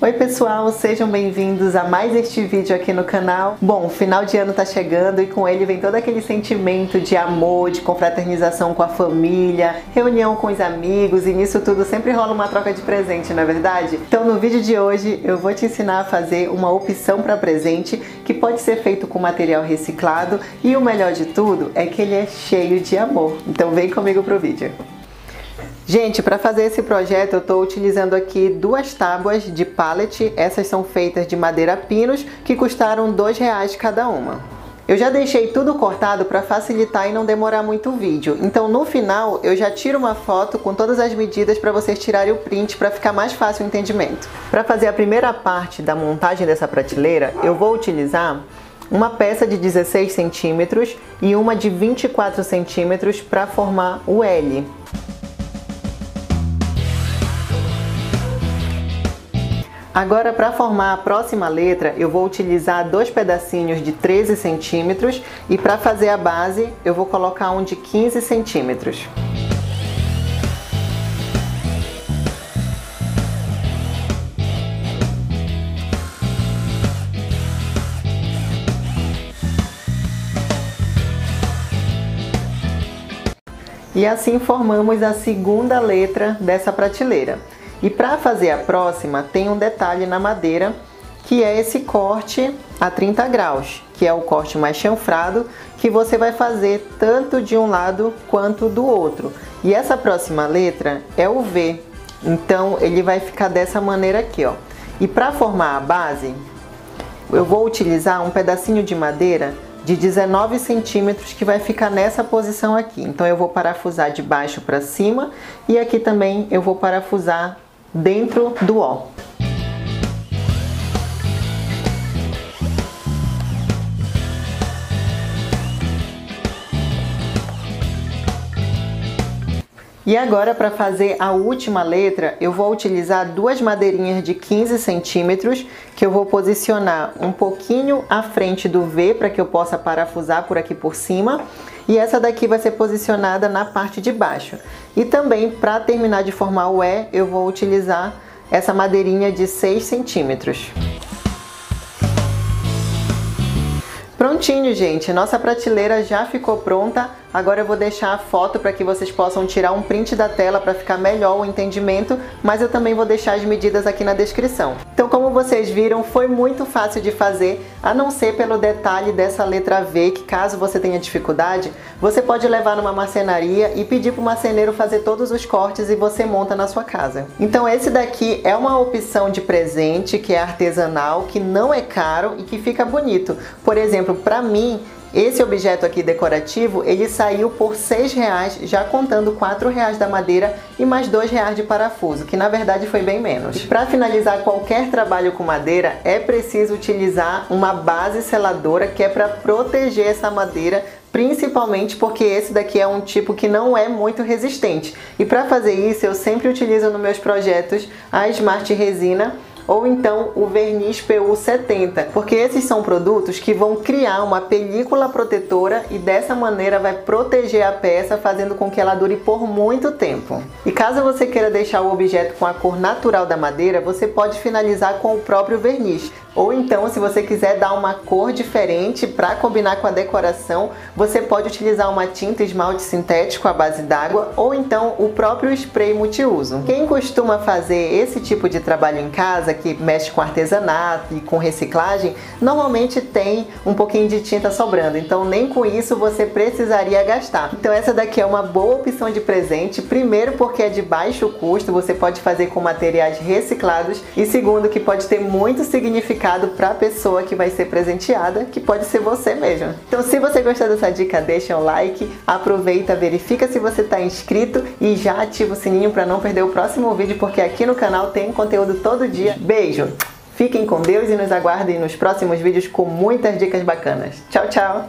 Oi pessoal, sejam bem-vindos a mais este vídeo aqui no canal. Bom, final de ano tá chegando e com ele vem todo aquele sentimento de amor, de confraternização com a família, reunião com os amigos e nisso tudo sempre rola uma troca de presente, não é verdade? Então no vídeo de hoje eu vou te ensinar a fazer uma opção para presente que pode ser feito com material reciclado e o melhor de tudo é que ele é cheio de amor. Então vem comigo pro vídeo. Gente, para fazer esse projeto eu estou utilizando aqui duas tábuas de pallet, essas são feitas de madeira pinos, que custaram dois reais cada uma. Eu já deixei tudo cortado para facilitar e não demorar muito o vídeo, então no final eu já tiro uma foto com todas as medidas para vocês tirarem o print para ficar mais fácil o entendimento. Para fazer a primeira parte da montagem dessa prateleira, eu vou utilizar uma peça de 16 centímetros e uma de 24 centímetros para formar o L. Agora, para formar a próxima letra, eu vou utilizar dois pedacinhos de 13 centímetros e para fazer a base, eu vou colocar um de 15 centímetros. E assim formamos a segunda letra dessa prateleira. E para fazer a próxima, tem um detalhe na madeira, que é esse corte a 30 graus, que é o corte mais chanfrado, que você vai fazer tanto de um lado quanto do outro. E essa próxima letra é o V, então ele vai ficar dessa maneira aqui, ó. E para formar a base, eu vou utilizar um pedacinho de madeira de 19 centímetros que vai ficar nessa posição aqui. Então eu vou parafusar de baixo para cima e aqui também eu vou parafusar dentro do O. E agora para fazer a última letra, eu vou utilizar duas madeirinhas de 15 centímetros que eu vou posicionar um pouquinho à frente do V para que eu possa parafusar por aqui por cima e essa daqui vai ser posicionada na parte de baixo. E também para terminar de formar o E, eu vou utilizar essa madeirinha de 6 centímetros. Prontinho, gente. Nossa prateleira já ficou pronta. Agora eu vou deixar a foto para que vocês possam tirar um print da tela para ficar melhor o entendimento, mas eu também vou deixar as medidas aqui na descrição. Então, vocês viram, foi muito fácil de fazer, a não ser pelo detalhe dessa letra V, que caso você tenha dificuldade, você pode levar numa marcenaria e pedir para o marceneiro fazer todos os cortes e você monta na sua casa. Então esse daqui é uma opção de presente que é artesanal, que não é caro e que fica bonito. Por exemplo, para mim, esse objeto aqui decorativo, ele saiu por R$ reais, já contando R$ reais da madeira e mais R$ reais de parafuso, que na verdade foi bem menos. Para finalizar qualquer trabalho com madeira, é preciso utilizar uma base seladora que é para proteger essa madeira principalmente porque esse daqui é um tipo que não é muito resistente. E para fazer isso, eu sempre utilizo nos meus projetos a Smart Resina ou então o verniz PU70, porque esses são produtos que vão criar uma película protetora e dessa maneira vai proteger a peça, fazendo com que ela dure por muito tempo. E caso você queira deixar o objeto com a cor natural da madeira, você pode finalizar com o próprio verniz. Ou então, se você quiser dar uma cor diferente para combinar com a decoração, você pode utilizar uma tinta esmalte sintético à base d'água ou então o próprio spray multiuso. Quem costuma fazer esse tipo de trabalho em casa, que mexe com artesanato e com reciclagem, normalmente tem um pouquinho de tinta sobrando, então nem com isso você precisaria gastar. Então essa daqui é uma boa opção de presente, primeiro porque é de baixo custo, você pode fazer com materiais reciclados e segundo que pode ter muito significado para a pessoa que vai ser presenteada, que pode ser você mesmo. Então se você gostou dessa dica, deixa um like, aproveita, verifica se você está inscrito e já ativa o sininho para não perder o próximo vídeo, porque aqui no canal tem conteúdo todo dia. Beijo! Fiquem com Deus e nos aguardem nos próximos vídeos com muitas dicas bacanas. Tchau, tchau!